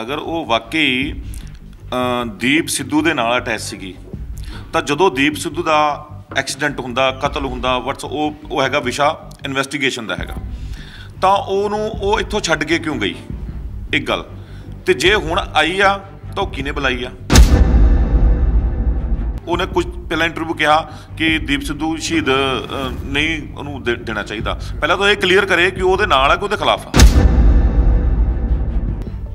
ਅਗਰ ਉਹ ਵਾਕਈ ਦੀਪ ਸਿੱਧੂ ਦੇ ਨਾਲ ਅਟੈਚ ਸੀਗੀ, ਤਾਂ ਜਦੋਂ ਦੀਪ ਸਿੱਧੂ ਦਾ ਐਕਸੀਡੈਂਟ ਹੁੰਦਾ, ਕਤਲ ਹੁੰਦਾ ਵਟਸ ਉਹ ਉਹ ਹੈਗਾ ਵਿਸ਼ਾ ਇਨਵੈਸਟੀਗੇਸ਼ਨ ਦਾ ਹੈਗਾ, ਤਾਂ ਉਹਨੂੰ ਉਹ ਇੱਥੋਂ ਛੱਡ ਕੇ ਕਿਉਂ ਗਈ? ਇੱਕ ਗੱਲ, ਤੇ ਜੇ ਹੁਣ ਆਈ ਆ, ਤਾਂ ਉਹ ਕਿਹਨੇ ਬੁਲਾਈ ਆ? ਉਹਨੇ ਕੁਝ ਪਹਿਲਾਂ ਇੰਟਰਵਿਊ ਕਿਹਾ ਕਿ ਦੀਪ ਸਿੱਧੂ ਸ਼ਹੀਦ ਨਹੀਂ ਉਹਨੂੰ ਦੇ- ਦੇਣਾ ਚਾਹੀਦਾ। ਪਹਿਲਾਂ ਤਾਂ ਇਹ ਕਲੀਅਰ ਕਰੇ ਕਿ ਉਹਦੇ ਨਾਲ ਆ ਕਿ ਉਹਦੇ ਖਿਲਾਫ ਆ।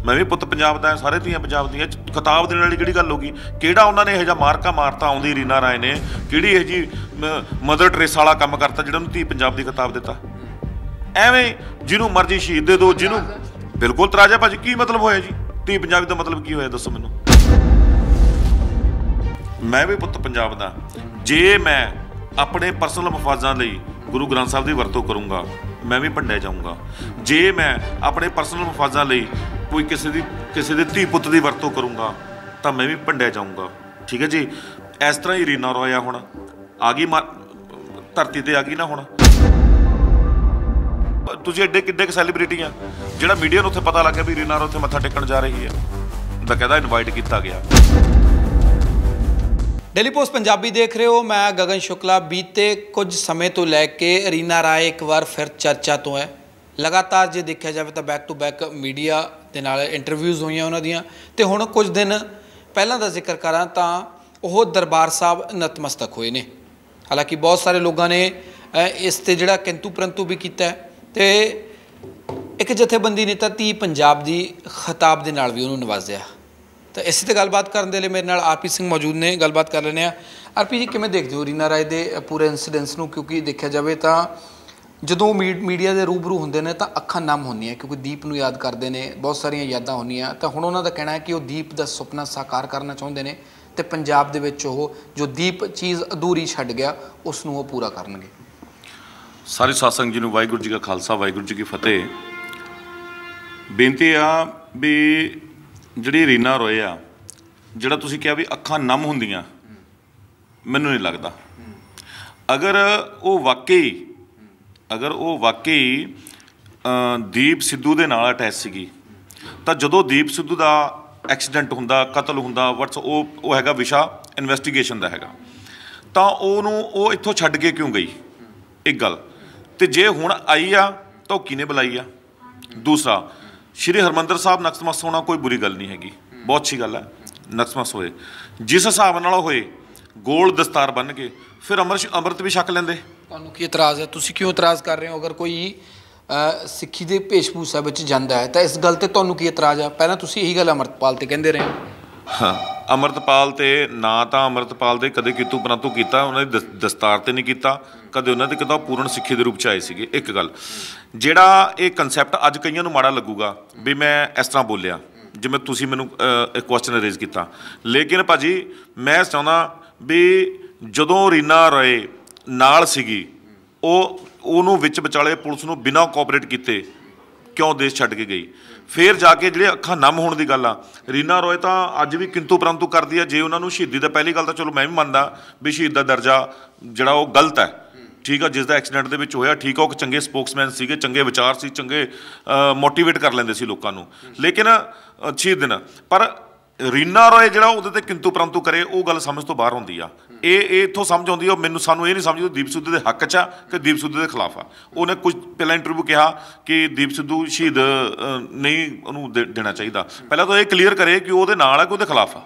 ਮੈਂ ਵੀ ਪੁੱਤ ਪੰਜਾਬ ਦਾ ਸਾਰੇ ਧੀਆਂ ਪੰਜਾਬ ਦੀਆਂ ਕਿਤਾਬ ਦੇਣ ਵਾਲੀ ਕਿਹੜੀ ਗੱਲ ਹੋਗੀ ਕਿਹੜਾ ਉਹਨਾਂ ਨੇ ਇਹੋ ਜਿਹਾ ਮਾਰਕਾ ਮਾਰਤਾ ਆਉਂਦੀ ਰੀਨਾ ਰਾਏ ਨੇ? ਕਿਹੜੀ ਇਹ ਜੀ ਮਦਰ ਟਰੇਸ ਵਾਲਾ ਕੰਮ ਕਰਤਾ ਜਿਹੜਾ ਉਹਨੂੰ ਧੀ ਪੰਜਾਬ ਦੀ ਕਿਤਾਬ ਦਿੱਤਾ? ਐਵੇਂ ਜਿਹਨੂੰ ਮਰਜ਼ੀ ਸ਼ਹੀਦ ਦੇ ਦਿਓ, ਜਿਹਨੂੰ ਬਿਲਕੁਲ ਤਰਾਜਾ ਭਾਜੀ, ਕੀ ਮਤਲਬ ਹੋਇਆ ਜੀ? ਧੀ ਪੰਜਾਬੀ ਦਾ ਮਤਲਬ ਕੀ ਹੋਇਆ, ਦੱਸੋ ਮੈਨੂੰ। ਮੈਂ ਵੀ ਪੁੱਤ ਪੰਜਾਬ ਦਾ ਜੇ ਮੈਂ ਆਪਣੇ ਪਰਸਨਲ ਮਫਾਜ਼ਾਂ ਲਈ ਗੁਰੂ ਗ੍ਰੰਥ ਸਾਹਿਬ ਦੀ ਵਰਤੋਂ ਕਰੂੰਗਾ ਮੈਂ ਵੀ ਭੰਡਿਆ ਜਾਊਂਗਾ। ਜੇ ਮੈਂ ਆਪਣੇ ਪਰਸਨਲ ਮਫਾਜ਼ਾਂ ਲਈ ਕੋਈ ਕਿਸੇ ਦੀ, ਕਿਸੇ ਦੇ ਧੀ ਪੁੱਤ ਦੀ ਵਰਤੋਂ ਕਰੂੰਗਾ, ਤਾਂ ਮੈਂ ਵੀ ਭੰਡਿਆ ਜਾਊਂਗਾ। ਠੀਕ ਹੈ ਜੀ? ਇਸ ਤਰ੍ਹਾਂ ਹੀ ਰੀਨਾ ਰੋਇਆ ਹੁਣ। ਆ ਗਈ ਮਾ- ਧਰਤੀ ਤੇ ਆ ਗਈ ਨਾ ਹੁਣ। ਤੁਸੀਂ ਐਡੇ ਕਿੱਡੇ ਕੁ ਸੈਲੀਬ੍ਰਿਟੀ ਆ, ਜਿਹੜਾ ਮੀਡੀਆ ਨੂੰ ਉੱਥੇ ਪਤਾ ਲੱਗ ਗਿਆ ਵੀ ਰੀਨਾ ਰੋ ਉੱਥੇ ਮੱਥਾ ਟੇਕਣ ਜਾ ਰਹੀ ਹੈ। ਤਾਂ ਕਹਿੰਦਾ ਇਨਵਾਈਟ ਕੀਤਾ ਗਿਆ। ਡੇਲੀ ਪੋਸਟ ਪੰਜਾਬੀ ਦੇਖ ਰਹੇ ਹੋ। ਮੈਂ ਗਗਨ ਸ਼ੁਕਲਾ ਬੀਤੇ ਕੁਝ ਸਮੇਂ ਤੋਂ ਲੈ ਕੇ ਰੀਨਾ ਰਾਏ ਇੱਕ ਵਾਰ ਫਿਰ ਚਰਚਾ ਤੋਂ ਹੈ। ਲਗਾਤਾਰ ਜੇ ਦੇਖਿਆ ਜਾਵੇ ਤਾਂ ਬੈਕ ਟੂ ਬੈਕ ਮੀਡੀਆ ਦੇ ਨਾਲ ਇੰਟਰਵਿਊਜ਼ ਹੋਈਆਂ ਉਹਨਾਂ ਦੀਆਂ। ਤੇ ਹੁਣ ਕੁਝ ਦਿਨ ਪਹਿਲਾਂ ਦਾ ਜ਼ਿਕਰ ਕਰਾਂ ਤਾਂ ਉਹ ਦਰਬਾਰ ਸਾਹਿਬ ਨਤਮਸਤਕ ਹੋਏ ਨੇ। ਹਾਲਾਂਕਿ ਬਹੁਤ ਸਾਰੇ ਲੋਕਾਂ ਨੇ ਇਸ ਤੇ ਜਿਹੜਾ ਕਿੰਤੂ ਪਰੰਤੂ ਵੀ ਕੀਤਾ ਹੈ ਤੇ ਇੱਕ ਜਥੇਬੰਦੀ ਨੇ ਤਾਂ ਧੀ ਪੰਜਾਬ ਦੀ ਖਿਤਾਬ ਦੇ ਨਾਲ ਵੀ ਉਹਨੂੰ ਨਵਾਜ਼ਿਆ। ਤਾਂ ਇਸੇ ਤੇ ਗੱਲਬਾਤ ਕਰਨ ਦੇ ਲਈ ਮੇਰੇ ਨਾਲ ਆਰਪੀ ਸਿੰਘ ਮੌਜੂਦ ਨੇ, ਗੱਲਬਾਤ ਕਰ ਲੈਂਦੇ ਆ ਆਰਪੀ ਜੀ, ਕਿਵੇਂ ਦੇਖਦੇ ਹੋ ਰੀਨਾ ਰਾਏ ਦੇ ਪੂਰੇ ਇਨਸੀਡੈਂਟਸ ਨੂੰ? ਕਿਉਂਕਿ ਦੇਖਿਆ ਜਾਵੇ ਤਾਂ ਜਦੋਂ ਮੀ- ਮੀਡੀਆ ਦੇ ਰੂਬਰੂ ਹੁੰਦੇ ਨੇ ਤਾਂ ਅੱਖਾਂ ਨਮ ਹੁੰਦੀਆਂ, ਕਿਉਂਕਿ ਦੀਪ ਨੂੰ ਯਾਦ ਕਰਦੇ ਨੇ, ਬਹੁਤ ਸਾਰੀਆਂ ਯਾਦਾਂ ਹੁੰਦੀਆਂ। ਤਾਂ ਹੁਣ ਉਹਨਾਂ ਦਾ ਕਹਿਣਾ ਹੈ ਕਿ ਉਹ ਦੀਪ ਦਾ ਸੁਪਨਾ ਸਾਕਾਰ ਕਰਨਾ ਚਾਹੁੰਦੇ ਨੇ ਤੇ ਪੰਜਾਬ ਦੇ ਵਿੱਚ ਉਹ ਜੋ ਦੀਪ ਚੀਜ਼ ਅਧੂਰੀ ਛੱਡ ਗਿਆ, ਉਸ ਨੂੰ ਉਹ ਪੂਰਾ ਕਰਨਗੇ। ਸਾਰੇ ਸਾਸੰਗ ਜੀ ਨੂੰ ਵਾਹਿਗੁਰੂ ਜੀ ਕਾ ਖਾਲਸਾ, ਵਾਹਿਗੁਰੂ ਜੀ ਕੀ ਫਤਿਹ। ਬੇਨਤੀ ਆ ਵੀ ਜਿਹੜੀ ਰੀਨਾ ਰੋਏ ਆ, ਜਿਹੜਾ ਤੁਸੀਂ ਕਿਹਾ ਵੀ ਅੱਖਾਂ ਨਮ ਹੁੰਦੀਆਂ, ਮੈਨੂੰ ਨਹੀਂ ਲੱਗਦਾ। ਅਗਰ ਉਹ ਵਾਕਈ, ਅਗਰ ਉਹ ਵਾਕਈ ਦੀਪ ਸਿੱਧੂ ਦੇ ਨਾਲ ਅਟੈਚ ਸੀਗੀ, ਤਾਂ ਜਦੋਂ ਦੀਪ ਸਿੱਧੂ ਦਾ ਐਕਸੀਡੈਂਟ ਹੁੰਦਾ, ਕਤਲ ਹੁੰਦਾ ਵਟਸ ਉਹ ਉਹ ਹੈਗਾ ਵਿਸ਼ਾ ਇਨਵੈਸਟੀਗੇਸ਼ਨ ਦਾ ਹੈਗਾ। ਤਾਂ ਉਹਨੂੰ ਉਹ ਇੱਥੋਂ ਛੱਡ ਕੇ ਕਿਉਂ ਗਈ? ਇੱਕ ਗੱਲ। ਤੇ ਜੇ ਹੁਣ ਆਈ ਆ, ਤਾਂ ਉਹ ਕਿਹਨੇ ਬੁਲਾਈ ਆ? ਦੂਸਰਾ ਸ਼੍ਰੀ ਹਰਮੰਦਰ ਸਾਹਿਬ ਨਕਸਮਸ ਹੋਣਾ ਕੋਈ ਬੁਰੀ ਗੱਲ ਨਹੀਂ ਹੈਗੀ। ਬਹੁਤ ਅੱਛੀ ਗੱਲ ਹੈ। ਨਕਸਮਸ ਹੋਏ। ਜਿਸ ਹਿਸਾਬ ਨਾਲ ਹੋਏ, ਗੋਲ ਦਸਤਾਰ ਬੰਨ ਕੇ, ਫਿਰ ਅਮਰ ਅੰਮ੍ਰਿਤ ਵੀ ਛਕ ਲੈਂਦੇ। ਤੁਹਾਨੂੰ ਕੀ ਇਤਰਾਜ਼ ਹੈ? ਤੁਸੀਂ ਕਿਉਂ ਇਤਰਾਜ਼ ਕਰ ਰਹੇ ਹੋ? ਅਗਰ ਕੋਈ ਸਿੱਖੀ ਦੇ ਭੇਸ਼ਭੂਸ਼ਾ ਵਿੱਚ ਜਾਂਦਾ ਹੈ, ਤਾਂ ਇਸ ਗੱਲ ਤੇ ਤੁਹਾਨੂੰ ਕੀ ਇਤਰਾਜ਼ ਹੈ? ਪਹਿਲਾਂ ਤੁਸੀਂ ਇਹੀ ਗੱਲ ਅਮਰਤਪਾਲ ਤੇ ਕਹਿੰਦੇ ਰਹੇ ਹੋ। ਅਮਰਤਪਾਲ ਤੇ ਨਾ ਤਾਂ ਅਮਰਤਪਾਲ ਦੇ ਕਦੇ ਕਿਤੂ ਪਰੰਤੂ ਕੀਤਾ, ਉਹਨਾਂ ਦੀ ਦਸ- ਦਸਤਾਰ ਤੇ ਨਹੀਂ ਕੀਤਾ, ਕਦੇ ਉਹਨਾਂ ਦੇ ਕਿਤਾ ਪੂਰਨ ਸਿੱਖੀ ਦੇ ਰੂਪ ਚ ਆਏ ਸੀਗੇ, ਇੱਕ ਗੱਲ। ਜਿਹੜਾ ਇਹ ਕਨਸੈਪਟ ਅੱਜ ਕਈਆਂ ਨੂੰ ਮਾੜਾ ਲੱਗੂਗਾ, ਵੀ ਮੈਂ ਇਸ ਤਰ੍ਹਾਂ ਬੋਲਿਆ, ਜਿਵੇਂ ਤੁਸੀਂ ਮੈਨੂੰ ਇੱਕ ਕੁਐਸਚਨ ਰੇਜ਼ ਕੀਤਾ। ਲੇਕਿਨ ਭਾਜੀ, ਮੈਂ ਚਾਹੁੰਦਾ ਵੀ ਜਦੋਂ ਰੀਨਾ ਰੋਏ ਨਾਲ ਸੀਗੀ, ਉਹ, ਉਹਨੂੰ ਵਿੱਚ ਵਿਚਾਲੇ ਪੁਲਿਸ ਨੂੰ ਬਿਨਾਂ ਕੋਆਪਰੇਟ ਕੀਤੇ ਕਿਉਂ ਦੇਸ਼ ਛੱਡ ਕੇ ਗਈ? ਫੇਰ ਜਾ ਕੇ ਜਿਹੜੇ ਅੱਖਾਂ ਨਮ ਹੋਣ ਦੀ ਗੱਲ ਆ। ਰੀਨਾ ਰੋਏ ਤਾਂ ਅੱਜ ਵੀ ਕਿੰਤੂ ਪਰੰਤੂ ਕਰਦੀ ਆ। ਜੇ ਉਹਨਾਂ ਨੂੰ ਸ਼ਹੀਦੀ ਦਾ ਪਹਿਲੀ ਗੱਲ ਤਾਂ ਚਲੋ ਮੈਂ ਵੀ ਮੰਨਦਾ ਵੀ ਸ਼ਹੀਦ ਦਾ ਦਰਜਾ ਜਿਹੜਾ ਉਹ ਗਲਤ ਹੈ। ਠੀਕ ਆ, ਜਿਸ ਦਾ ਐਕਸੀਡੈਂਟ ਦੇ ਵਿੱਚ ਹੋਇਆ, ਠੀਕ ਆ, ਉਹ ਚੰਗੇ ਸਪੋਕਸਮੈਨ ਸੀਗੇ, ਚੰਗੇ ਵਿਚਾਰ ਸੀ, ਚੰਗੇ ਮੋਟੀਵੇਟ ਕਰ ਲੈਂਦੇ ਸੀ ਲੋਕਾਂ ਨੂੰ। ਲੇਕਿਨ ਸ਼ਹੀਦ ਦਿਨ। ਪਰ ਰੀਨਾ ਰੋਏ ਜਿਹੜਾ ਉਹਦੇ ਤੇ ਕਿੰਤੂ ਪਰੰਤੂ ਕਰੇ, ਉਹ ਗੱਲ ਸਮਝ ਤੋਂ ਬਾਹਰ ਹੁੰਦੀ ਆ। ਇਹ ਇਹ ਇੱਥੋਂ ਸਮਝ ਆਉਂਦੀ ਆ ਮੈਨੂੰ ਸਾਨੂੰ ਇਹ ਨਹੀਂ ਸਮਝ ਆਉਂਦੀ ਦੀਪ ਸਿੱਧੂ ਦੇ ਹੱਕ 'ਚ ਆ ਕਿ ਦੀਪ ਸਿੱਧੂ ਦੇ ਖਿਲਾਫ ਆ। ਉਹਨੇ ਕੁਝ ਪਹਿਲਾਂ ਇੰਟਰਵਿਊ ਕਿਹਾ ਕਿ ਦੀਪ ਸਿੱਧੂ ਸ਼ਹੀਦ ਨਹੀਂ ਉਹਨੂੰ ਦੇਣਾ ਚਾਹੀਦਾ। ਪਹਿਲਾਂ ਤਾਂ ਇਹ ਕਲੀਅਰ ਕਰੇ ਕਿ ਉਹਦੇ ਨਾਲ ਆ ਕਿ ਉਹਦੇ ਖਿਲਾਫ ਆ।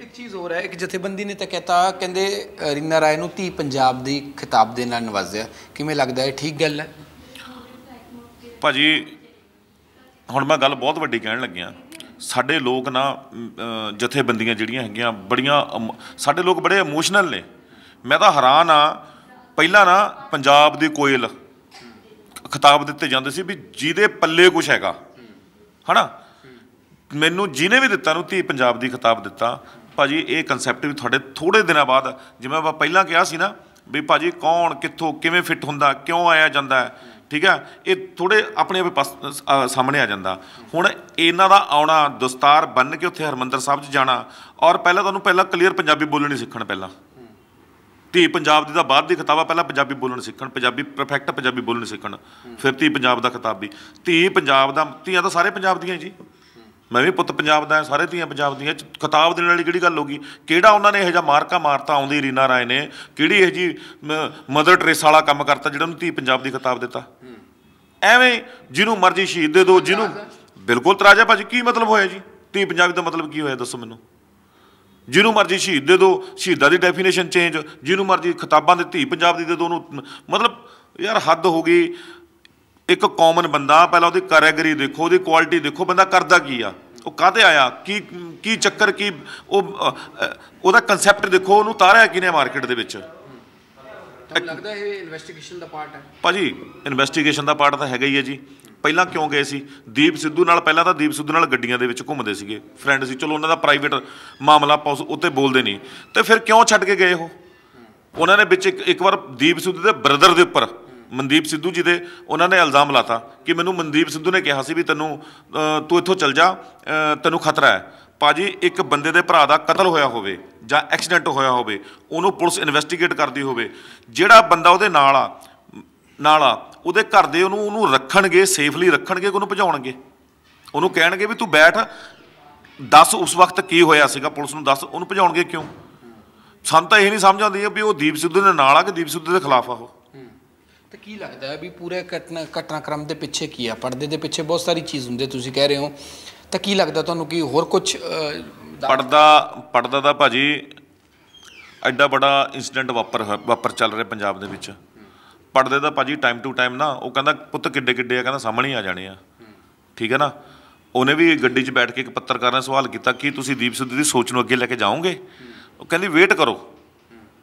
ਇੱਕ ਚੀਜ਼ ਹੋਰ ਹੈ ਇੱਕ ਜਥੇਬੰਦੀ ਨੇ ਤਾਂ ਕਹਤਾ ਕਹਿੰਦੇ ਰੀਨਾ ਰਾਏ ਨੂੰ ਧੀ ਪੰਜਾਬ ਦੀ ਖਿਤਾਬ ਦੇ ਨਾਲ ਨਵਾਜ਼ਿਆ। ਕਿਵੇਂ ਲੱਗਦਾ ਹੈ ਠੀਕ ਗੱਲ ਹੈ? ਭਾਜੀ ਹੁਣ ਮੈਂ ਗੱਲ ਬਹੁਤ ਵੱਡੀ ਕਹਿਣ ਲੱਗਿਆ ਸਾਡੇ ਲੋਕ ਨਾ ਜਥੇਬੰਦੀਆਂ ਜਿਹੜੀਆਂ ਹੈਗੀਆਂ, ਬੜੀਆਂ ਅਮ- ਸਾਡੇ ਲੋਕ ਬੜੇ ਇਮੋਸ਼ਨਲ ਨੇ। ਮੈਂ ਤਾਂ ਹੈਰਾਨ ਆ ਪਹਿਲਾਂ ਨਾ ਪੰਜਾਬ ਦੀ ਕੋਇਲ ਖਿਤਾਬ ਦਿੱਤੇ ਜਾਂਦੇ ਸੀ ਵੀ ਜਿਹਦੇ ਪੱਲੇ ਕੁਝ ਹੈਗਾ। ਹਨਾ? ਮੈਨੂੰ ਜਿਹਨੇ ਵੀ ਦਿੱਤਾ ਨੂੰ ਧੀ ਪੰਜਾਬ ਦੀ ਖਿਤਾਬ ਦਿੱਤਾ। ਭਾਜੀ, ਇਹ ਕਨਸੈਪਟ ਵੀ ਤੁਹਾਡੇ ਥੋੜੇ ਦਿਨਾਂ ਬਾਅਦ, ਜਿਵੇਂ ਆਪਾਂ ਪਹਿਲਾਂ ਕਿਹਾ ਸੀ ਨਾ, ਵੀ ਭਾਜੀ ਕੌਣ, ਕਿੱਥੋਂ, ਕਿਵੇਂ ਫਿੱਟ ਹੁੰਦਾ, ਕਿਉਂ ਆਇਆ ਜਾਂਦਾ ਠੀਕ ਆ ਇਹ ਥੋੜੇ ਆਪਣੇ ਆਪ ਪਾਸ- ਸਾਹਮਣੇ ਆ ਜਾਂਦਾ। ਹੁਣ ਇਹਨਾਂ ਦਾ ਆਉਣਾ ਦਸਤਾਰ ਬੰਨ ਕੇ ਉੱਥੇ ਹਰਮੰਦਰ ਸਾਹਿਬ 'ਚ ਜਾਣਾ ਔਰ ਪਹਿਲਾਂ ਤੁਹਾਨੂੰ ਪਹਿਲਾਂ ਕਲੀਅਰ ਪੰਜਾਬੀ ਬੋਲਣੀ ਸਿੱਖਣ ਪਹਿਲਾਂ। ਧੀ ਪੰਜਾਬ ਦੀ ਤਾਂ ਬਾਅਦ ਦੀ ਕਿਤਾਬ ਆ, ਪਹਿਲਾਂ ਪੰਜਾਬੀ ਬੋਲਣ ਸਿੱਖਣ, ਪੰਜਾਬੀ ਪਰਫੈਕਟ ਪੰਜਾਬੀ ਬੋਲਣ ਸਿੱਖਣ, ਫਿਰ ਧੀ ਪੰਜਾਬ ਦਾ ਖਿਤਾਬ ਵੀ। ਧੀ ਪੰਜਾਬ ਦਾ, ਧੀਆਂ ਤਾਂ ਸਾਰੇ ਪੰਜਾਬ ਦੀਆਂ ਜੀ। ਮੈਂ ਵੀ ਪੁੱਤ ਪੰਜਾਬ ਦਾ ਸਾਰੇ ਧੀਆਂ ਪੰਜਾਬ ਦੀਆਂ। ਇਹ ਖਿਤਾਬ ਦੇਣ ਵਾਲੀ ਕਿਹੜੀ ਗੱਲ ਹੋਗੀ ਕਿਹੜਾ ਉਹਨਾਂ ਨੇ ਇਹੋ ਜਿਹਾ ਮਾਰਕਾ ਮਾਰਤਾ ਆਉਂਦੀ ਰੀਨਾ ਰਾਏ ਨੇ? ਕਿਹੜੀ ਇਹ ਜੀ ਮਦਰ ਟਰੇਸਾ ਵਾਲਾ ਕੰਮ ਕਰਤਾ ਜਿਹੜਾ ਉਹਨੂੰ ਧੀ ਪੰਜਾਬ ਦੀ ਖਿਤਾਬ ਦਿੱਤਾ? ਐਵੇਂ ਜਿਹਨੂੰ ਮਰਜ਼ੀ ਸ਼ਹੀਦ ਦੇ ਦਿਓ, ਜਿਹਨੂੰ ਬਿਲਕੁਲ ਤਰਾਜਾ ਭਾਜੀ, ਕੀ ਮਤਲਬ ਹੋਇਆ ਜੀ? ਧੀ ਪੰਜਾਬੀ ਦਾ ਮਤਲਬ ਕੀ ਹੋਇਆ, ਦੱਸੋ ਮੈਨੂੰ? ਜਿਹਨੂੰ ਮਰਜ਼ੀ ਸ਼ਹੀਦ ਦੇ ਦਿਓ, ਸ਼ਹੀਦਾਂ ਦੀ ਡੈਫੀਨੇਸ਼ਨ ਚੇਂਜ ਜਿਹਨੂੰ ਮਰਜ਼ੀ ਖਿਤਾਬਾਂ ਦੇ ਧੀ ਪੰਜਾਬ ਦੀ ਦੇ ਦਿਓ, ਉਹਨੂੰ ਮਤਲਬ ਯਾਰ ਹੱਦ ਹੋ ਗਈ। ਇੱਕ ਕਾਮਨ ਬੰਦਾ ਪਹਿਲਾਂ ਉਹਦੀ ਕਾਰੀਗਰੀ ਦੇਖੋ ਉਹਦੀ ਕੁਆਲਿਟੀ ਦੇਖੋ ਬੰਦਾ ਕਰਦਾ ਕੀ ਆ? ਉਹ ਕਾਹਤੇ ਆਇਆ? ਕੀ ਕੀ ਚੱਕਰ ਕੀ ਉਹ ਉਹਦਾ ਕਨਸੈਪਟ ਦੇਖੋ ਉਹਨੂੰ ਤਾਰਿਆ ਕਿਨੇ ਮਾਰਕੀਟ ਦੇ ਵਿੱਚ? ਲੱਗਦਾ ਇਹ ਇਨਵੈਸਟੀਗੇਸ਼ਨ ਦਾ ਪਾਰਟ ਹੈ? ਭਾਜੀ ਇਨਵੈਸਟੀਗੇਸ਼ਨ ਦਾ ਪਾਰਟ ਤਾਂ ਹੈਗਾ ਹੀ ਹੈ ਜੀ। ਪਹਿਲਾਂ ਕਿਉਂ ਗਏ ਸੀ? ਦੀਪ ਸਿੱਧੂ ਨਾਲ ਪਹਿਲਾਂ ਤਾਂ ਦੀਪ ਸਿੱਧੂ ਨਾਲ ਗੱਡੀਆਂ ਦੇ ਵਿੱਚ ਘੁੰਮਦੇ ਸੀਗੇ। ਫਰੈਂਡ ਸੀ ਚਲੋ ਉਹਨਾਂ ਦਾ ਪ੍ਰਾਈਵੇਟ ਮਾਮਲਾ ਉੱਤੇ ਬੋਲਦੇ ਨਹੀਂ। ਤੇ ਫਿਰ ਕਿਉਂ ਛੱਡ ਕੇ ਗਏ ਉਹ? ਉਹਨਾਂ ਨੇ ਵਿੱਚ ਇੱਕ ਵਾਰ ਦੀਪ ਸਿੱਧੂ ਦੇ ਬ੍ਰਦਰ ਦੇ ਉੱਪਰ ਮਨਦੀਪ ਸਿੱਧੂ ਜੀ ਦੇ ਉਹਨਾਂ ਨੇ ਇਲਜ਼ਾਮ ਲਾਤਾ ਕਿ ਮੈਨੂੰ ਮਨਦੀਪ ਸਿੱਧੂ ਨੇ ਕਿਹਾ ਸੀ ਵੀ ਤੈਨੂੰ ਤੂੰ ਇੱਥੋਂ ਚੱਲ ਜਾ ਤੈਨੂੰ ਖਤਰਾ ਹੈ। ਭਾਜੀ, ਇੱਕ ਬੰਦੇ ਦੇ ਭਰਾ ਦਾ ਕਤਲ ਹੋਇਆ ਹੋਵੇ ਜਾਂ ਐਕਸੀਡੈਂਟ ਹੋਇਆ ਹੋਵੇ, ਉਹਨੂੰ ਪੁਲਿਸ ਇਨਵੈਸਟੀਗੇਟ ਕਰਦੀ ਹੋਵੇ, ਜਿਹੜਾ ਬੰਦਾ ਉਹਦੇ ਨਾਲ ਆ ਨਾਲ ਆ, ਉਹਦੇ ਘਰ ਦੇ ਉਹਨੂੰ ਉਹਨੂੰ ਰੱਖਣਗੇ ਸੇਫਲੀ ਰੱਖਣਗੇ ਕਿ ਉਹਨੂੰ ਭਜਾਉਣਗੇ? ਉਹਨੂੰ ਕਹਿਣਗੇ ਵੀ ਤੂੰ ਬੈਠ, ਦੱਸ ਉਸ ਵਕਤ ਕੀ ਹੋਇਆ ਸੀਗਾ, ਪੁਲਿਸ ਨੂੰ ਦੱਸ, ਉਹਨੂੰ ਭਜਾਉਣਗੇ ਕਿਉਂ? ਸਾਨੂੰ ਤਾਂ ਇਹ ਨਹੀਂ ਸਮਝ ਆਉਂਦੀ ਵੀ ਉਹ ਦੀਪ ਸਿੱਧੂ ਦੇ ਨਾਲ ਆ ਕਿ ਦੀਪ ਸਿੱਧੂ ਦੇ ਖਿਲਾਫ ਆ ਉਹ। ਤੇ ਕੀ ਲੱਗਦਾ ਹੈ ਵੀ ਪੂਰੇ ਘਟਨਾ ਘਟਨਾਕ੍ਰਮ ਦੇ ਪਿੱਛੇ ਕੀ ਆ? ਪਰਦੇ ਦੇ ਪਿੱਛੇ ਬਹੁਤ ਸਾਰੀ ਚੀਜ਼ ਹੁੰਦੀ ਤੁਸੀਂ ਕਹਿ ਰਹੇ ਹੋ। ਤਾਂ ਕੀ ਲੱਗਦਾ ਤੁਹਾਨੂੰ ਕਿ ਹੋਰ ਕੁਝ ਪੜਦਾ ਪੜਦਾ ਦਾ ਭਾਜੀ ਐਡਾ ਬੜਾ ਇਨਸੀਡੈਂਟ ਵਾਪਰ ਵਾਪਰ ਚੱਲ ਰਿਹਾ ਪੰਜਾਬ ਦੇ ਵਿੱਚ। ਪੜਦੇ ਦਾ ਭਾਜੀ ਟਾਈਮ ਟੂ ਟਾਈਮ ਨਾ, ਉਹ ਕਹਿੰਦਾ ਪੁੱਤ ਕਿੱਡੇ ਕਿੱਡੇ ਆ, ਕਹਿੰਦਾ ਸਾਹਮਣੇ ਆ ਜਾਣੇ ਆ। ਠੀਕ ਹੈ ਨਾ? ਉਹਨੇ ਵੀ ਗੱਡੀ 'ਚ ਬੈਠ ਕੇ ਇੱਕ ਪੱਤਰਕਾਰ ਨੇ ਸਵਾਲ ਕੀਤਾ, ਕਿ ਤੁਸੀਂ ਦੀਪ ਸਿੱਧੂ ਦੀ ਸੋਚ ਨੂੰ ਅੱਗੇ ਲੈ ਕੇ ਜਾਓਗੇ? ਉਹ ਕਹਿੰਦੀ, ਵੇਟ ਕਰੋ।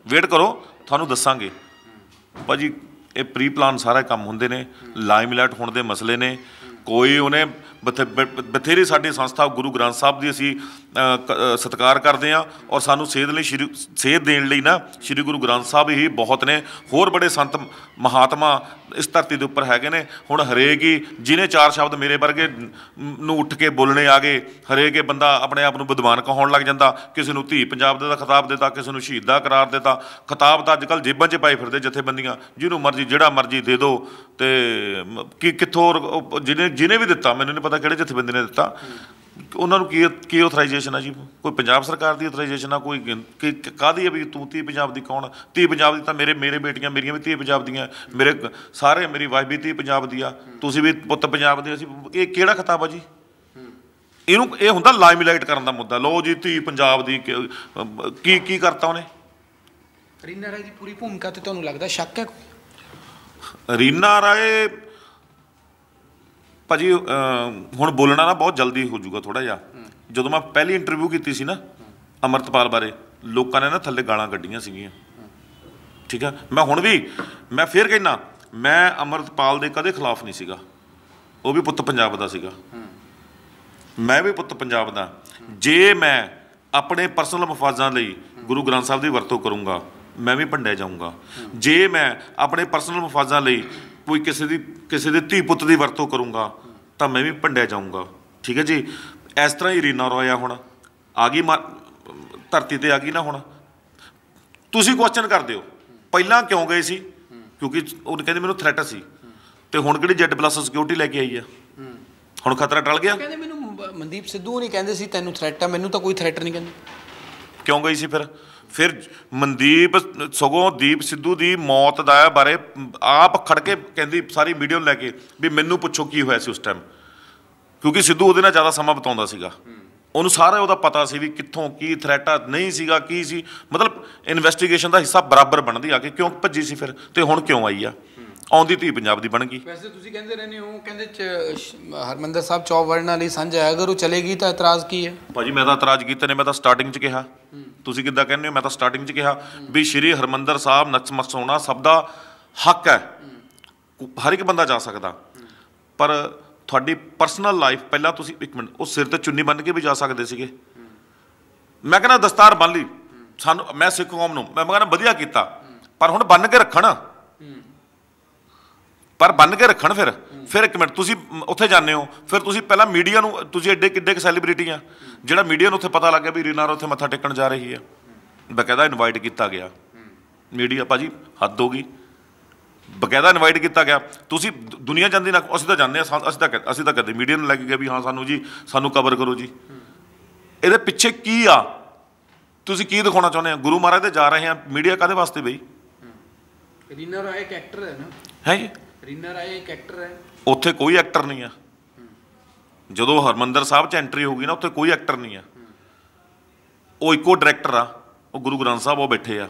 ਵੇਟ ਕਰੋ, ਤੁਹਾਨੂੰ ਦੱਸਾਂਗੇ। ਭਾਜੀ ਇਹ ਪ੍ਰੀ ਪਲਾਨ ਸਾਰਾ ਕੰਮ ਹੁੰਦੇ ਨੇ ਲਾਈਮਲਾਈਟ ਹੋਣ ਦੇ ਮਸਲੇ ਨੇ ਕੋਈ ਉਹਨੇ ਬਥੇਰੀ ਸਾਡੀ ਸੰਸਥਾ, ਗੁਰੂ ਗ੍ਰੰਥ ਸਾਹਿਬ ਦੀ ਅਸੀਂ ਸਤਿਕਾਰ ਕਰਦੇ ਹਾਂ ਔਰ ਸਾਨੂੰ ਸੇਧ ਲਈ ਸ਼੍ਰੀ, ਸੇਧ ਦੇਣ ਲਈ ਨਾ ਸ਼੍ਰੀ ਗੁਰੂ ਗ੍ਰੰਥ ਸਾਹਿਬ ਹੀ ਬਹੁਤ ਨੇ। ਹੋਰ ਬੜੇ ਸੰਤ ਮਹਾਤਮਾ ਇਸ ਧਰਤੀ ਦੇ ਉੱਪਰ ਹੈਗੇ ਨੇ। ਹੁਣ ਹਰੇਕ ਹੀ ਜਿਹਨੇ ਚਾਰ ਸ਼ਬਦ ਮੇਰੇ ਵਰਗੇ ਨੂੰ ਉੱਠ ਕੇ ਬੋਲਣੇ ਆ ਗਏ, ਹਰੇਕ ਹੀ ਬੰਦਾ ਆਪਣੇ ਆਪ ਨੂੰ ਵਿਦਵਾਨ ਕਹਾਉਣ ਲੱਗ ਜਾਂਦਾ। ਕਿਸੇ ਨੂੰ ਧੀ ਪੰਜਾਬ ਦੇ ਦਾ ਖਿਤਾਬ ਦਿੱਤਾ, ਕਿਸੇ ਨੂੰ ਸ਼ਹੀਦ ਦਾ ਕਰਾਰ ਦਿੱਤਾ। ਖਿਤਾਬ ਤਾਂ ਅੱਜ ਕੱਲ੍ਹ ਜੇਬਾਂ 'ਚ ਪਾਈ ਫਿਰਦੇ ਜਥੇਬੰਦੀਆਂ। ਜਿਹਨੂੰ ਮਰਜ਼ੀ, ਜਿਹੜਾ ਮਰਜ਼ੀ ਦੇ ਦਿਓ ਤੇ ਕਿ, ਕਿੱਥੋਂ ਜਿਹਨੇ ਜਿਹਨੇ ਵੀ ਦਿੱਤਾ, ਮੈਨੂੰ ਪਤਾ ਕਿਹੜੇ ਜਥੇਬੰਦੀ ਨੇ ਦਿੱਤਾ। ਉਹਨਾਂ ਨੂੰ ਕੀ ਕੀ ਆਥੋਰਾਈਜੇਸ਼ਨ ਆ ਜੀ? ਕੋਈ ਪੰਜਾਬ ਸਰਕਾਰ ਦੀ ਆਥੋਰਾਈਜੇਸ਼ਨ ਆ? ਕੋਈ ਕਾਦੀ ਹੈ ਵੀ ਤੂੰ ਤੀ ਪੰਜਾਬ ਦੀ ਕੌਣ ਤੀ ਪੰਜਾਬ ਦੀ ਤਾਂ ਮੇਰੇ ਮੇਰੇ ਬੇਟੀਆਂ ਮੇਰੀਆਂ ਵੀ ਤੀ ਪੰਜਾਬ ਦੀਆਂ। ਮੇਰੇ ਸਾਰੇ ਮੇਰੀ ਵਾਈਫ ਵੀ ਤੀ ਪੰਜਾਬ ਦੀ ਆ। ਤੁਸੀਂ ਵੀ ਪੁੱਤ ਪੰਜਾਬ ਦੇ ਅਸੀਂ ਇਹ ਕਿਹੜਾ ਖਿਤਾਬ ਆ ਜੀ? ਇਹਨੂੰ ਇਹ ਹੁੰਦਾ ਲਾਈਮਲਾਈਟ ਕਰਨ ਦਾ ਮੁੱਦਾ। ਲਓ ਜੀ ਤੀ ਪੰਜਾਬ ਦੀ ਕਿ- ਕੀ ਕਰਤਾ ਉਹਨੇ? ਰੀਨਾ ਰਾਏ ਦੀ ਪੂਰੀ ਭੂਮਿਕਾ ਤੇ ਤੁਹਾਨੂੰ ਲੱਗਦਾ ਸ਼ੱਕ ਹੈ ਰੀਨਾ ਰਾਏ ਭਾਜੀ ਅਹ, ਹੁਣ ਬੋਲਣਾ ਨਾ ਬਹੁਤ ਜਲਦੀ ਹੋ ਜਾਊਗਾ ਥੋੜਾ ਜਿਹਾ। ਜਦੋਂ ਮੈਂ ਪਹਿਲੀ ਇੰਟਰਵਿਊ ਕੀਤੀ ਸੀ ਨਾ ਅਮਰਤਪਾਲ ਬਾਰੇ ਲੋਕਾਂ ਨੇ ਨਾ ਥੱਲੇ ਗਾਲਾਂ ਕੱਢੀਆਂ ਸੀਗੀਆਂ। ਠੀਕ ਆ? ਮੈਂ ਹੁਣ ਵੀ ਮੈਂ ਫੇਰ ਕਹਿਣਾ ਮੈਂ ਅਮਰਤਪਾਲ ਦੇ ਕਦੇ ਖਿਲਾਫ ਨਹੀਂ ਸੀਗਾ। ਉਹ ਵੀ ਪੁੱਤ ਪੰਜਾਬ ਦਾ ਸੀਗਾ। ਮੈਂ ਵੀ ਪੁੱਤ ਪੰਜਾਬ ਦਾ। ਜੇ ਮੈਂ ਆਪਣੇ ਪਰਸਨਲ ਮਫਾਜ਼ਾਂ ਲਈ ਗੁਰੂ ਗ੍ਰੰਥ ਸਾਹਿਬ ਦੀ ਵਰਤੋਂ ਕਰੂੰਗਾ ਮੈਂ ਵੀ ਭੰਡਿਆ ਜਾਊਂਗਾ। ਜੇ ਮੈਂ ਆਪਣੇ ਪਰਸਨਲ ਮਫਾਜ਼ਾਂ ਲਈ ਕੋਈ ਕਿਸੇ ਦੀ, ਕਿਸੇ ਦੇ ਧੀ ਪੁੱਤ ਦੀ ਵਰਤੋਂ ਕਰੂੰਗਾ, ਤਾਂ ਮੈਂ ਵੀ ਭੰਡਿਆ ਜਾਊਂਗਾ। ਠੀਕ ਹੈ ਜੀ? ਇਸ ਤਰ੍ਹਾਂ ਹੀ ਰੀਨਾ ਰੋਇਆ ਹੁਣ। ਆ ਗਈ ਮਾ- ਧਰਤੀ ਤੇ ਆ ਗਈ ਨਾ ਹੁਣ। ਤੁਸੀਂ ਕੁਐਸਚਨ ਕਰਦੇ ਹੋ। ਪਹਿਲਾਂ ਕਿਉਂ ਗਏ ਸੀ? ਕਿਉਂਕਿ ਉਹ ਕਹਿੰਦੇ ਮੈਨੂੰ ਥ੍ਰੈਟ ਸੀ। ਤੇ ਹੁਣ ਕਿਹੜੀ ਜੈਟ ਪਲੱਸ ਸਿਕਿਉਰਿਟੀ ਲੈ ਕੇ ਆਈ ਆ? ਹੁਣ ਖਤਰਾ ਟਲ ਗਿਆ? ਕਹਿੰਦੇ ਮੈਨੂੰ ਮਨਦੀਪ ਸਿੱਧੂ ਨਹੀਂ ਕਹਿੰਦੇ ਸੀ, ਤੈਨੂੰ ਥ੍ਰੈਟ ਆ, ਮੈਨੂੰ ਤਾਂ ਕੋਈ ਥ੍ਰੈਟ ਨਹੀਂ ਕਹਿੰਦੇ। ਕਿਉਂ ਗਈ ਸੀ ਫਿਰ? ਫਿਰ ਮਨਦੀਪ ਸਗੋਂ ਦੀਪ ਸਿੱਧੂ ਦੀ ਮੌਤ ਦਾ ਬਾਰੇ ਆਪ ਖੜ ਕੇ ਕਹਿੰਦੀ ਸਾਰੀ ਵੀਡੀਓ ਲੈ ਕੇ ਵੀ ਮੈਨੂੰ ਪੁੱਛੋ ਕੀ ਹੋਇਆ ਸੀ ਉਸ ਟਾਈਮ ਕਿਉਂਕਿ ਸਿੱਧੂ ਉਹਦੇ ਨਾਲ ਜ਼ਿਆਦਾ ਸਮਾਂ ਬਿਤਾਉਂਦਾ ਸੀਗਾ। ਉਹਨੂੰ ਸਾਰਾ ਉਹਦਾ ਪਤਾ ਸੀ ਵੀ ਕਿੱਥੋਂ ਕੀ ਥ੍ਰੈਟ ਆ, ਨਹੀਂ ਸੀਗਾ, ਕੀ ਸੀ। ਮਤਲਬ ਇਨਵੈਸਟੀਗੇਸ਼ਨ ਦਾ ਹਿੱਸਾ ਬਰਾਬਰ ਬਣਦੀ ਆ ਕਿ ਕਿਉਂ ਭੱਜੀ ਸੀ ਫਿਰ? ਤੇ ਹੁਣ ਕਿਉਂ ਆਈ ਆ? ਆਉਂਦੀ ਧੀ ਪੰਜਾਬ ਦੀ ਬਣ ਗਈ। ਵੈਸੇ ਤੁਸੀਂ ਕਹਿੰਦੇ ਰਹਿੰਦੇ ਹੋ ਕਹਿੰਦੇ ਹਰਮੰਦਰ ਸਾਹਿਬ ਚੌ ਵਰਨਾਂ ਲਈ ਸਾਂਝਾ ਹੈ ਅਗਰ ਉਹ ਚਲੇਗੀ ਤਾਂ ਇਤਰਾਜ਼ ਕੀ ਹੈ? ਭਾਜੀ ਮੈਂ ਤਾਂ ਇਤਰਾਜ਼ ਕੀਤਾ ਨੇ ਮੈਂ ਤਾਂ ਸਟਾਰਟਿੰਗ 'ਚ ਕਿਹਾ। ਤੁਸੀਂ ਕਿੱਦਾਂ ਕਹਿੰਦੇ ਹੋ ਮੈਂ ਤਾਂ ਸਟਾਰਟਿੰਗ 'ਚ ਕਿਹਾ ਵੀ ਸ਼੍ਰੀ ਹਰਮੰਦਰ ਸਾਹਿਬ ਨਤਮਸਤਕ ਹੋਣਾ ਸਭ ਦਾ ਹੱਕ ਹੈ। ਹਰ ਇੱਕ ਬੰਦਾ ਜਾ ਸਕਦਾ। ਪਰ ਤੁਹਾਡੀ ਪਰਸਨਲ ਲਾਈਫ ਪਹਿਲਾਂ ਤੁਸੀਂ ਇੱਕ ਮਿੰਟ ਉਹ ਸਿਰ ਤੇ ਚੁੰਨੀ ਬੰਨ ਕੇ ਵੀ ਜਾ ਸਕਦੇ ਸੀਗੇ। ਮੈਂ ਕਹਿੰਦਾ ਦਸਤਾਰ ਬੰਨ ਲਈ। ਸਾਨੂੰ ਮੈਂ ਸਿੱਖ ਕੌਮ ਨੂੰ ਮੈਂ ਕਹਿੰਦਾ ਵਧੀਆ ਕੀਤਾ। ਪਰ ਹੁਣ ਬੰਨ ਕੇ ਰੱਖਣ। ਪਰ ਬੰਨ ਕੇ ਰੱਖਣ ਫਿਰ। ਫਿਰ ਇੱਕ ਮਿੰਟ ਤੁਸੀਂ ਉੱਥੇ ਜਾਂਦੇ ਹੋ। ਫਿਰ ਤੁਸੀਂ ਪਹਿਲਾਂ ਮੀਡੀਆ ਨੂੰ ਤੁਸੀਂ ਐਡੇ ਕਿੱਡੇ ਕੁ ਸੈਲੀਬ੍ਰਿਟੀ ਆ। ਜਿਹੜਾ ਮੀਡੀਆ ਨੂੰ ਉੱਥੇ ਪਤਾ ਲੱਗ ਗਿਆ ਵੀ ਰੀਨਾ ਉੱਥੇ ਮੱਥਾ ਟੇਕਣ ਜਾ ਰਹੀ ਆ। ਬਕਾਇਦਾ ਇਨਵਾਈਟ ਕੀਤਾ ਗਿਆ। ਮੀਡੀਆ ਭਾਜੀ ਹੱਦ ਹੋ ਗਈ। ਬਕਾਇਦਾ ਇਨਵਾਈਟ ਕੀਤਾ ਗਿਆ। ਤੁਸੀਂ ਦੁਨੀਆ ਜਾਂਦੀ ਨਾ ਅਸੀਂ ਤਾਂ ਜਾਂਦੇ ਹਾਂ ਅਸੀਂ ਤਾਂ ਅਸੀਂ ਤਾਂ ਕਦੇ ਮੀਡੀਆ ਨੂੰ ਲੈ ਕੇ ਗਏ ਵੀ ਹਾਂ ਸਾਨੂੰ ਜੀ ਸਾਨੂੰ ਕਵਰ ਕਰੋ ਜੀ। ਇਹਦੇ ਪਿੱਛੇ ਕੀ ਆ? ਤੁਸੀਂ ਕੀ ਦਿਖਾਉਣਾ ਚਾਹੁੰਦੇ ਆ ਗੁਰੂ ਮਹਾਰਾਜ ਦੇ ਜਾ ਰਹੇ ਆ। ਮੀਡੀਆ ਕਾਦੇ ਵਾਸਤੇ ਬਈ? ਰੀਨਾ ਰਾਏ ਇੱਕ ਐਕਟਰ ਹੈ ਨਾ। ਹੈ ਜੀ। ਰੀਨਾ ਰਾਏ ਇੱਕ ਐਕਟਰ ਹੈ ਉੱਥੇ ਕੋਈ ਐਕਟਰ ਨਹੀਂ ਆ। ਜਦੋਂ ਹਰਮੰਦਰ ਸਾਹਿਬ ਚ ਐਂਟਰੀ ਹੋ ਗਈ ਨਾ, ਉੱਥੇ ਕੋਈ ਐਕਟਰ ਨਹੀਂ ਆ। ਉਹ ਇੱਕੋ ਡਾਇਰੈਕਟਰ ਆ। ਉਹ ਗੁਰੂ ਗ੍ਰੰਥ ਸਾਹਿਬ ਉਹ ਬੈਠੇ ਆ।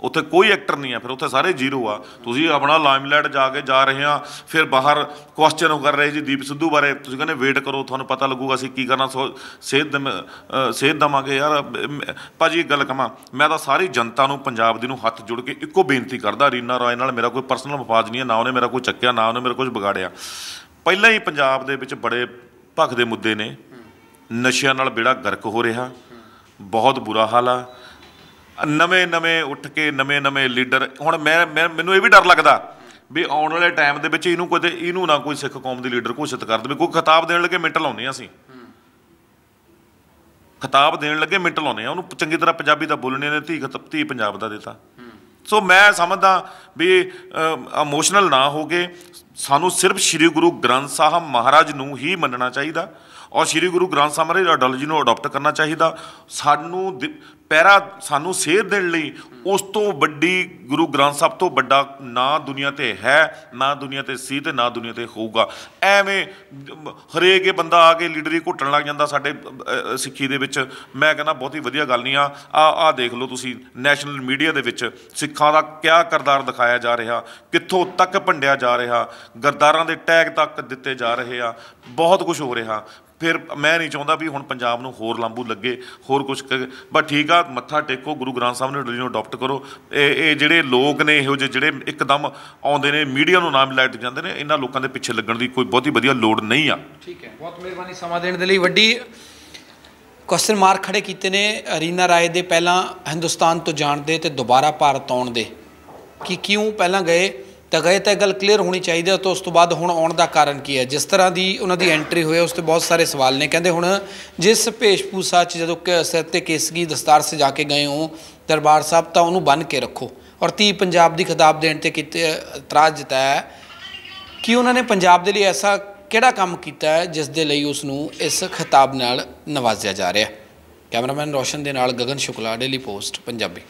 ਉੱਥੇ ਕੋਈ ਐਕਟਰ ਨਹੀਂ ਆ ਫਿਰ ਉੱਥੇ ਸਾਰੇ ਜ਼ੀਰੋ ਆ। ਤੁਸੀਂ ਆਪਣਾ ਲਾਈਮਲਾਈਟ ਜਾ ਕੇ ਜਾ ਰਹੇ ਆ ਫਿਰ ਬਾਹਰ ਕੁਐਸਚਨ ਕਰ ਰਹੇ ਜੀ ਦੀਪ ਸਿੱਧੂ ਬਾਰੇ। ਤੁਸੀਂ ਕਹਿੰਦੇ ਵੇਟ ਕਰੋ ਤੁਹਾਨੂੰ ਪਤਾ ਲੱਗੂਗਾ ਅਸੀਂ ਕੀ ਕਰਨਾ ਸੋ ਸਿਹਤ ਦਮ- ਅ, ਦਵਾਂਗੇ ਯਾਰ ਅ, ਮ- ਭਾਜੀ ਇੱਕ ਗੱਲ ਕਹਾਂ ਮੈਂ ਤਾਂ ਸਾਰੀ ਜਨਤਾ ਨੂੰ ਪੰਜਾਬ ਦੀ ਨੂੰ ਹੱਥ ਜੁੜ ਕੇ ਇੱਕੋ ਬੇਨਤੀ ਕਰਦਾ ਰੀਨਾ ਰਾਏ ਨਾਲ ਮੇਰਾ ਕੋਈ ਪਰਸਨਲ ਵਫ਼ਾਜ਼ ਨਹੀਂ ਹੈ ਨਾ ਉਹਨੇ ਮੇਰਾ ਕੋਈ ਚੱਕਿਆ ਨਾ ਉਹਨੇ ਮੇਰਾ ਕੁਝ ਵਿਗਾੜਿਆ। ਪਹਿਲਾਂ ਹੀ ਪੰਜਾਬ ਦੇ ਵਿੱਚ ਬੜੇ ਭਖਦੇ ਮੁੱਦੇ ਨੇ। ਨਸ਼ਿਆਂ ਨਾਲ ਬੇੜਾ ਗਰਕ ਹੋ ਰਿਹਾ। ਬਹੁਤ ਬੁਰਾ ਹਾਲ ਆ। ਨਵੇਂ ਨਵੇਂ ਉੱਠ ਕੇ ਨਵੇਂ ਨਵੇਂ ਲੀਡਰ। ਹੁਣ ਮੈਂ ਮੈਨੂੰ ਇਹ ਵੀ ਡਰ ਲੱਗਦਾ ਵੀ ਆਉਣ ਵਾਲੇ ਟਾਈਮ ਦੇ ਵਿੱਚ ਇਹਨੂੰ ਕੋਈ ਇਹਨੂੰ ਨਾ ਕੋਈ ਸਿੱਖ ਕੌਮ ਦੀ ਲੀਡਰ ਘੋਸ਼ਿਤ ਕਰ ਦੇਵੇ। ਕੋਈ ਖਿਤਾਬ ਦੇਣ ਲੱਗੇ ਮਿੰਟ ਲਾਉਂਦੇ ਆ ਅਸੀਂ। ਖਿਤਾਬ ਦੇਣ ਲੱਗੇ ਮਿੰਟ ਲਾਉਂਦੇ ਆ ਉਹਨੂੰ ਚੰਗੀ ਤਰ੍ਹਾਂ ਪੰਜਾਬੀ ਦਾ ਬੋਲਣੇ ਨੇ ਧੀ ਧੀ ਪੰਜਾਬ ਦਾ ਦਿੱਤਾ। ਸੋ ਮੈਂ ਸਮਝਦਾ ਵੀ ਇਮੋਸ਼ਨਲ ਨਾ ਹੋ ਕੇ ਸਾਨੂੰ ਸਿਰਫ ਸ੍ਰੀ ਗੁਰੂ ਗ੍ਰੰਥ ਸਾਹਿਬ ਮਹਾਰਾਜ ਨੂੰ ਹੀ ਮੰਨਣਾ ਚਾਹੀਦਾ ਔਰ ਸ੍ਰੀ ਗੁਰੂ ਗ੍ਰੰਥ ਸਾਹਿਬ ਮਹਾਰਾਜ ਆਈਡੀਓਲੋਜੀ ਨੂੰ ਅਡਾਪਟ ਕਰਨਾ ਚਾਹੀਦਾ। ਸਾਨੂੰ ਦਿ- ਸਾਨੂੰ ਸੇਧ ਦੇਣ ਲਈ ਉਸ ਤੋਂ ਵੱਡੀ ਗੁਰੂ ਗ੍ਰੰਥ ਸਾਹਿਬ ਤੋਂ ਵੱਡਾ ਨਾ ਦੁਨੀਆ ਤੇ ਹੈ, ਨਾ ਦੁਨੀਆ ਤੇ ਸੀ ਤੇ ਨਾ ਦੁਨੀਆ ਤੇ ਹੋਊਗਾ। ਐਵੇਂ ਹਰੇਕ ਇਹ ਬੰਦਾ ਆ ਕੇ ਲੀਡਰੀ ਘੁੱਟਣ ਲੱਗ ਜਾਂਦਾ ਸਾਡੇ ਸਿੱਖੀ ਦੇ ਵਿੱਚ। ਮੈਂ ਕਹਿੰਦਾ ਬਹੁਤ ਹੀ ਵਧੀਆ ਗੱਲ ਨਹੀਂ ਆ। ਆ ਆ ਦੇਖ ਲਓ ਤੁਸੀਂ ਨੈਸ਼ਨਲ ਮੀਡੀਆ ਦੇ ਵਿੱਚ ਸਿੱਖਾਂ ਦਾ ਕਿਆ ਕਰਦਾਰ ਦਿਖਾਇਆ ਜਾ ਰਿਹਾ, ਕਿੱਥੋਂ ਤੱਕ ਭੰਡਿਆ ਜਾ ਰਿਹਾ। ਗਰਦਾਰਾਂ ਦੇ ਟੈਗ ਤੱਕ ਦਿੱਤੇ ਜਾ ਰਹੇ ਆ। ਬਹੁਤ ਕੁਝ ਹੋ ਰਿਹਾ। ਫਿਰ ਮੈਂ ਨਹੀਂ ਚਾਹੁੰਦਾ ਵੀ ਹੁਣ ਪੰਜਾਬ ਨੂੰ ਹੋਰ ਲਾਂਬੂ ਲੱਗੇ, ਹੋਰ ਕੁਝ ਬਸ ਠੀਕ ਆ, ਮੱਥਾ ਟੇਕੋ, ਗੁਰੂ ਗ੍ਰੰਥ ਸਾਹਿਬ ਨੇ religion ਨੂੰ ਅਡਾਪਟ ਕਰੋ। ਇਹ ਇਹ ਜਿਹੜੇ ਲੋਕ ਨੇ, ਇਹੋ ਜਿਹੇ ਜਿਹੜੇ ਇੱਕਦਮ ਆਉਂਦੇ ਨੇ, ਮੀਡੀਆ ਨੂੰ ਨਾਮ ਲਾਈਟ ਜਾਂਦੇ ਨੇ, ਇਹਨਾਂ ਲੋਕਾਂ ਦੇ ਪਿੱਛੇ ਲੱਗਣ ਦੀ ਕੋਈ ਬਹੁਤੀ ਵਧੀਆ ਲੋੜ ਨਹੀਂ ਆ। ਠੀਕ ਹੈ। ਬਹੁਤ ਮਿਹਰਬਾਨੀ ਸਮਾਂ ਦੇਣ ਦੇ ਲਈ। ਵੱਡੀ ਕੁਐਸਚਨ ਮਾਰਕ ਖੜੇ ਕੀਤੇ ਨੇ ਰੀਨਾ ਰਾਏ ਦੇ ਪਹਿਲਾਂ ਹਿੰਦੁਸਤਾਨ ਤੋਂ ਜਾਣ ਦੇ ਤੇ ਦੁਬਾਰਾ ਭਾਰਤ ਆਉਣ ਦੇ। ਕਿ, ਕਿਉਂ ਪਹਿਲਾਂ ਗਏ? ਤਾਂ ਗਏ ਤਾਂ ਇਹ ਗੱਲ ਕਲੀਅਰ ਹੋਣੀ ਚਾਹੀਦੀ ਹੈ, ਤਾਂ ਉਸ ਤੋਂ ਬਾਅਦ ਹੁਣ ਆਉਣ ਦਾ ਕਾਰਨ ਕੀ ਹੈ? ਜਿਸ ਤਰ੍ਹਾਂ ਦੀ ਉਹਨਾਂ ਦੀ ਐਂਟਰੀ ਹੋਈ ਹੈ, ਉਸ ਤੇ ਬਹੁਤ ਸਾਰੇ ਸਵਾਲ ਨੇ। ਕਹਿੰਦੇ ਹੁਣ ਜਿਸ ਭੇਸ਼ਭੂਸ਼ਾ 'ਚ ਜਦੋਂ ਕ- ਸਿਰ ਤੇ ਕੇਸਗੀ ਦਸਤਾਰ ਸਜਾ ਕੇ ਗਏ ਹੋ, ਦਰਬਾਰ ਸਾਹਿਬ, ਤਾਂ ਉਹਨੂੰ ਬੰਨ ਕੇ ਰੱਖੋ। ਔਰ ਤੀ ਪੰਜਾਬ ਦੀ ਖਿਤਾਬ ਦੇਣ ਤੇ ਕਿਤੇ, ਇਤਰਾਜ਼ ਜਤਾਇਆ ਕਿ ਉਹਨਾਂ ਨੇ ਪੰਜਾਬ ਦੇ ਲਈ ਐਸਾ ਕਿਹੜਾ ਕੰਮ ਕੀਤਾ ਹੈ, ਜਿਸ ਦੇ ਲਈ ਉਸ ਨੂੰ ਇਸ ਖਿਤਾਬ ਨਾਲ ਨਵਾਜ਼ਿਆ ਜਾ ਰਿਹਾ ਹੈ। ਕੈਮਰਾਮੈਨ ਰੋਸ਼ਨ ਦੇ ਨਾਲ ਗਗਨ ਸ਼ੁਕਲਾ, ਡੇਲੀ ਪੋਸਟ, ਪੰਜਾਬੀ।